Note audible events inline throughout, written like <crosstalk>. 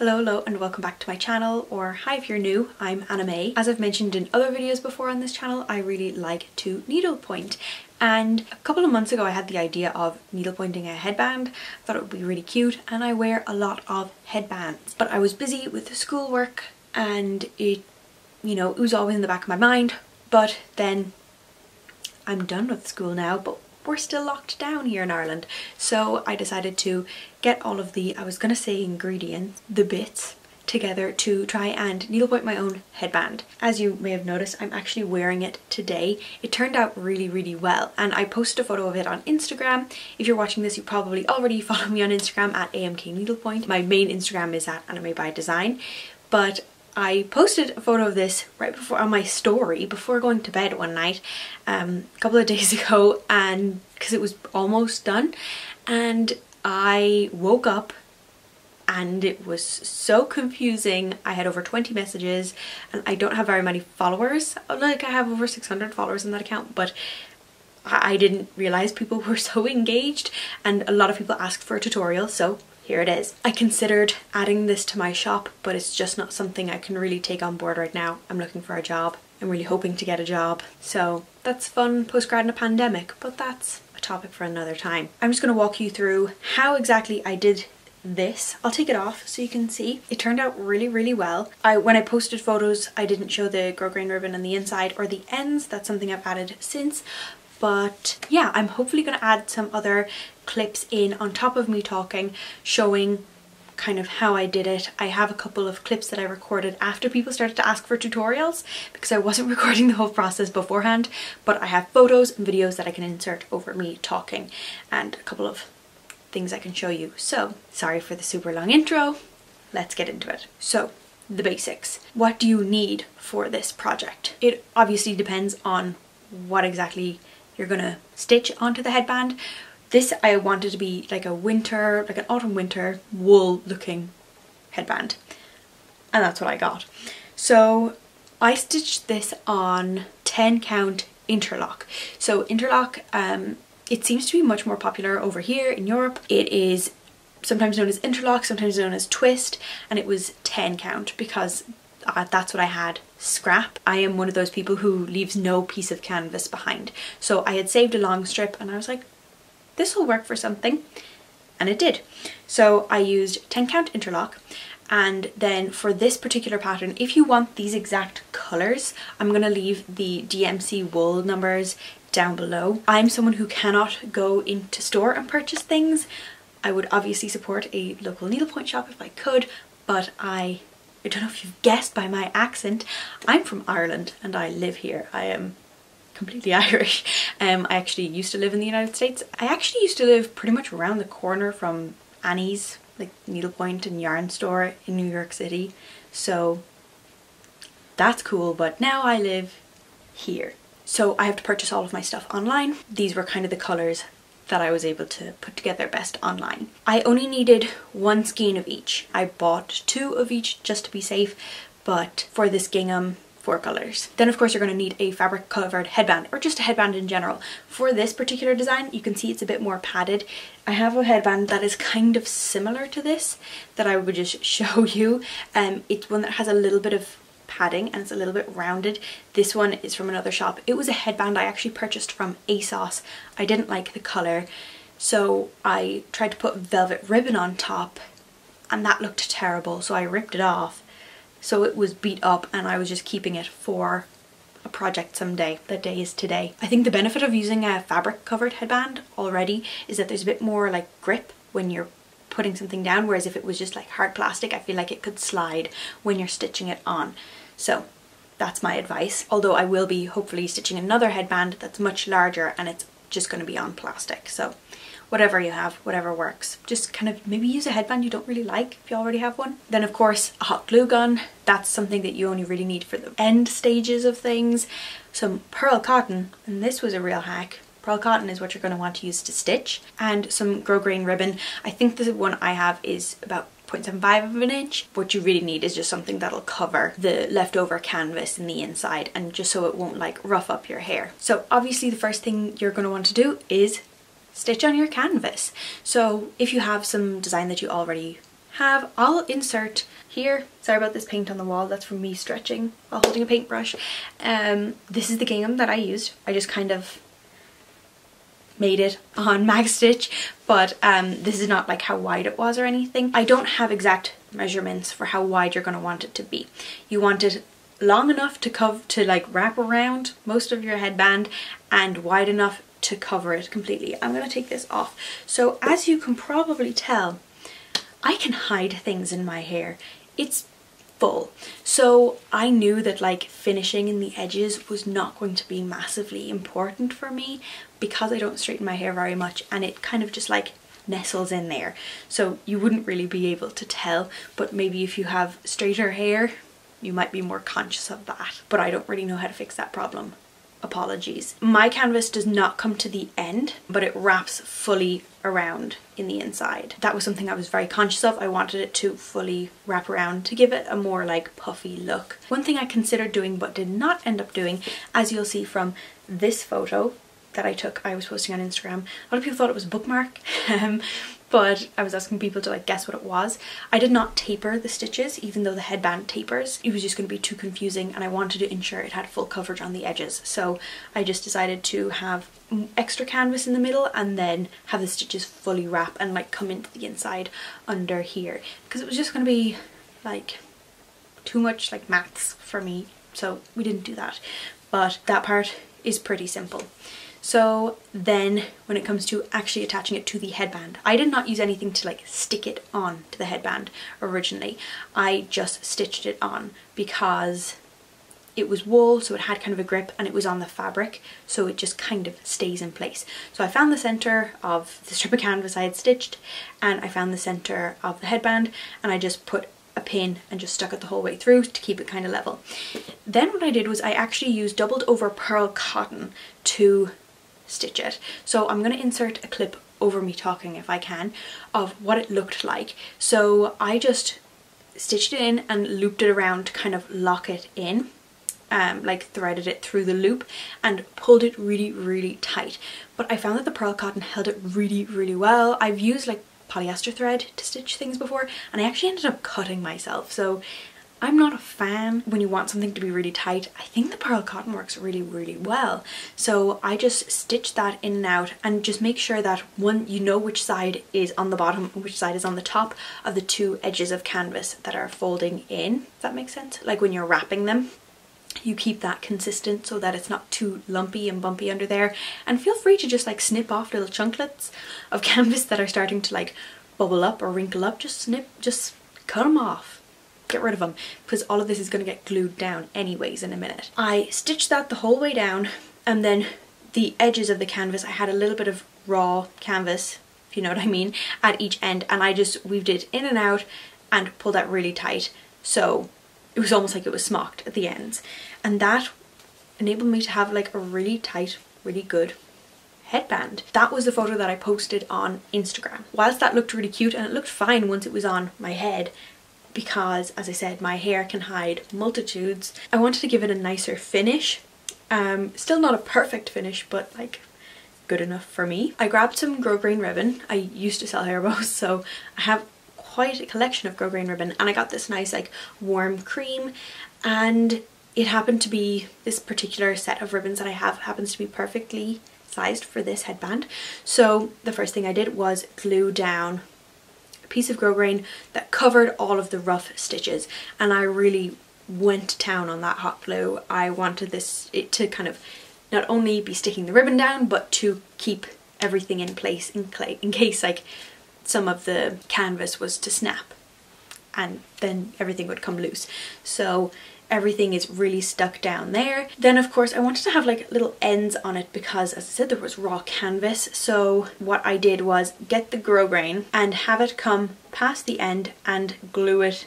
Hello, hello, and welcome back to my channel, or hi if you're new, I'm AnnaMae. As I've mentioned in other videos before on this channel, I really like to needlepoint. And a couple of months ago I had the idea of needlepointing a headband. I thought it would be really cute, and I wear a lot of headbands. But I was busy with schoolwork, and it, you know, it was always in the back of my mind. But then I'm done with school now, but we're still locked down here in Ireland. So I decided to get all of the, I was gonna say ingredients, the bits together to try and needlepoint my own headband. As you may have noticed, I'm actually wearing it today. It turned out really, really well and I posted a photo of it on Instagram. If you're watching this, you probably already <laughs> follow me on Instagram at AMK Needlepoint. My main Instagram is at AnnaMae by Design, but I posted a photo of this right before on my story before going to bed one night um, a couple of <laughs> days ago and because it was almost done and I woke up and it was so confusing. I had over 20 messages and I don't have very many followers. Like I have over 600 followers in that account but I didn't realize people <laughs> were so engaged and a lot of people asked for a tutorial so here it is. I considered adding this to my shop, but it's just not something I can really take on board right now. I'm looking for a job. I'm really hoping to get a job. So that's fun post-grad in a pandemic, but that's a topic for another time. I'm just gonna walk you through how exactly I did this. I'll take it off so you can see. It turned out really, really well. I When I posted photos, I didn't show the grosgrain ribbon on the inside or the ends. That's something I've added since. But yeah, I'm hopefully going to add some other clips in on top of me talking, showing kind of how I did it. I have a couple of clips that I recorded after people started to ask for tutorials because I wasn't <laughs> recording the whole process beforehand, but I have photos and videos that I can insert over me talking and a couple of things I can show you. So, sorry for the super long intro, let's get into it. So, the basics. What do you need for this project? It obviously depends on what exactly you're gonna stitch onto the headband. This I wanted to be like a winter, like an autumn winter wool looking headband. And that's what I got. So I stitched this on 10 count interlock. So interlock, um, it seems to be much more popular over here in Europe. It is sometimes known as interlock, sometimes known as twist, and it was 10 count because uh, that's what I had scrap. I am one of those people who leaves no piece of canvas behind. So I had saved a long strip and I was like, this will work for something. And it did. So I used 10 count interlock and then for this particular pattern, if you want these exact colors, I'm going to leave the DMC wool numbers down below. I'm someone who cannot go into store and purchase things. I would obviously support a local needlepoint shop if I could, but I I don't know if you've guessed by my accent, I'm from Ireland and I live here. I am completely <laughs> Irish. Um, I actually used to live in the United States. I actually used to live pretty much around the corner from Annie's, like needlepoint and yarn store in New York City. So that's cool, but now I live here. So I have to purchase all of my stuff online. These were kind of the colours that I was able to put together best online. I only needed one skein of each. I bought two of each just to be safe, but for this gingham, four colors. Then of course you're going to need a fabric covered headband or just a headband in general. For this particular design you can see it's a bit more padded. I have a headband that is kind of similar to this that I would just <laughs> show you. Um, it's one that has a little bit of padding and it's a little bit rounded. This one is from another shop. It was a headband I actually purchased from ASOS. I didn't like the colour so I tried to put velvet ribbon on top and that looked terrible so I ripped it off so it was beat up and I was just keeping it for a project someday. That day is today. I think the benefit of using a fabric covered headband already is that there's a bit more like grip when you're putting something down whereas if it was just like hard plastic I feel like it could slide when you're stitching it on. So that's my advice. Although I will be hopefully stitching another headband that's much larger and it's just going to be on plastic. So whatever you have, whatever works. Just kind of maybe use a headband you don't really like if you already have one. Then of course a hot glue gun, that's something that you only really need for the end stages of things. Some pearl cotton, and this was a real hack. Pearl cotton is what you're going to want to use to stitch and some grosgrain ribbon. I think the one I have is about 0.75 of an inch. What you really need is just something that'll cover the leftover canvas in the inside and just so it won't like rough up your hair. So obviously the first thing you're going to want to do is stitch on your canvas. So if you have some design that you already have, I'll insert here, sorry about this paint on the wall, that's from me stretching while holding a paintbrush. Um, this is the gingham that I used. I just kind of made it on MacStitch, but um, this is not like how wide it was or anything. I don't have exact measurements for how wide you're going to want it to be. You want it long enough to cover to like wrap around most of your headband and wide enough to cover it completely. I'm going to take this off. So as you can probably tell, I can hide things in my hair. It's full. So I knew that like finishing in the edges was not going to be massively important for me because I don't straighten my hair very much and it kind of just like nestles in there. So you wouldn't really be able to tell, but maybe if you have straighter hair, you might be more conscious of that. But I don't really know how to fix that problem apologies. My canvas does not come to the end, but it wraps fully around in the inside. That was something I was very conscious of. I wanted it to fully wrap around to give it a more like puffy look. One thing I considered doing but did not end up doing, as you'll see from this photo that I took, I was posting on Instagram. A lot of people thought it was a bookmark, <laughs> um, but I was asking people to like guess what it was. I did not taper the stitches even though the headband tapers. It was just going to be too confusing and I wanted to ensure it had full coverage on the edges. So I just decided to have extra canvas in the middle and then have the stitches fully wrap and like come into the inside under here because it was just going to be like too much like maths for me so we didn't do that but that part is pretty simple. So then when it comes to actually attaching it to the headband, I did not use anything to like stick it on to the headband originally. I just stitched it on because it was wool so it had kind of a grip and it was on the fabric so it just kind of stays in place. So I found the center of the strip of canvas I had stitched and I found the center of the headband and I just put a pin and just stuck it the whole way through to keep it kind of level. Then what I did was I actually used doubled over pearl cotton to stitch it. So I'm going to insert a clip over me talking if I can of what it looked like. So I just stitched it in and looped it around to kind of lock it in. Um, like threaded it through the loop and pulled it really really tight but I found that the pearl cotton held it really really well I've used like polyester thread to stitch things before and I actually ended up cutting myself so I'm not a fan when you want something to be really tight. I think the pearl cotton works really, really well. So I just stitch that in and out and just make sure that one, you know which side is on the bottom which side is on the top of the two edges of canvas that are folding in. Does that make sense? Like when you're wrapping them you keep that consistent so that it's not too lumpy and bumpy under there and feel free to just like snip off little chunklets of <laughs> canvas that are starting to like bubble up or wrinkle up just snip just cut them off get rid of them because all of this is going to get glued down anyways in a minute. I stitched that the whole way down and then the edges of the canvas I had a little bit of raw canvas if you know what I mean at each end and I just weaved it in and out and pulled that really tight so it was almost like it was smocked at the ends and that enabled me to have like a really tight really good headband. That was the photo that I posted on Instagram. Whilst that looked really cute and it looked fine once it was on my head, because as I said my hair can hide multitudes. I wanted to give it a nicer finish. Um, still not a perfect finish but like good enough for me. I grabbed some grosgrain ribbon. I used to sell hair bows <laughs> so I have quite a collection of grosgrain ribbon and I got this nice like warm cream and it happened to be this particular set of ribbons that I have happens to be perfectly sized for this headband. So the first thing I did was glue down piece of grosgrain that covered all of the rough stitches and I really went to town on that hot glue. I wanted this it to kind of not only be sticking the ribbon down but to keep everything in place in, in case like some of the canvas was to snap and then everything would come loose. So everything is really stuck down there. Then of course I wanted to have like little ends on it because as I said there was raw canvas so what I did was get the grosgrain and have it come past the end and glue it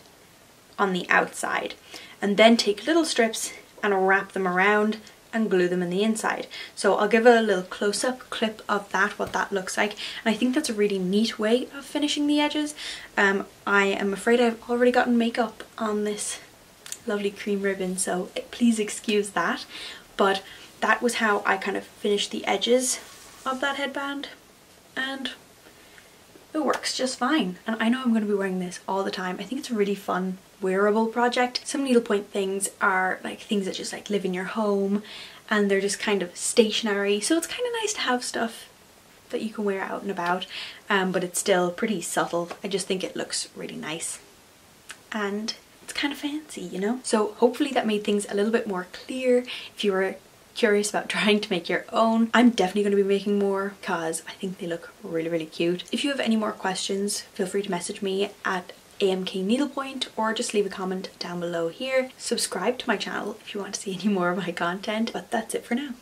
on the outside and then take little strips and wrap them around and glue them in the inside. So I'll give a little close-up clip of that, what that looks like. And I think that's a really neat way of finishing the edges. Um, I am afraid I've already gotten makeup on this lovely cream ribbon so please excuse that but that was how I kind of finished the edges of that headband and it works just fine. And I know I'm going to be wearing this all the time. I think it's a really fun wearable project. Some needlepoint things are like things that just like live in your home and they're just kind of stationary. So it's kind of nice to have stuff that you can wear out and about, um, but it's still pretty subtle. I just think it looks really nice. And it's kind of fancy, you know? So hopefully that made things a little bit more clear. If you were curious about <laughs> trying to make your own, I'm definitely going to be making more because I think they look really, really cute. If you have any more questions, feel free to message me at AMK Needlepoint or just leave a comment down below here. Subscribe to my channel if you want to see <laughs> any more of my content, but that's it for now.